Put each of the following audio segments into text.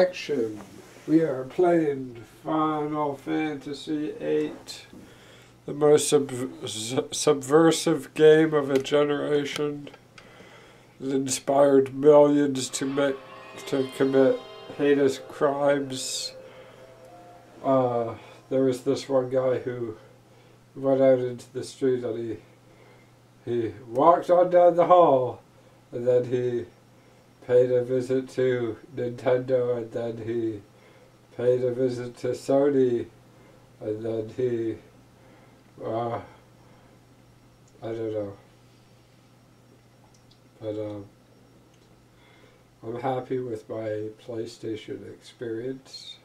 Action. We are playing Final Fantasy VIII, the most sub- subversive game of a generation. It inspired millions to make to commit heinous crimes. Uh, there was this one guy who went out into the street and he he walked on down the hall, and then he paid a visit to Nintendo, and then he paid a visit to Sony, and then he, uh, I don't know. But um, I'm happy with my PlayStation experience.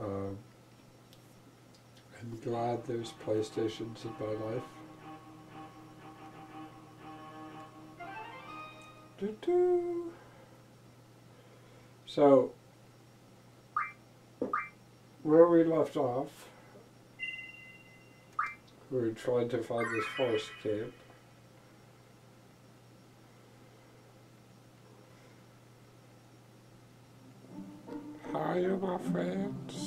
Um, I'm glad there's PlayStations in my life. Doo-doo. So, where we left off, we were trying to find this forest camp. You, my friends?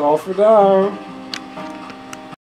All for now.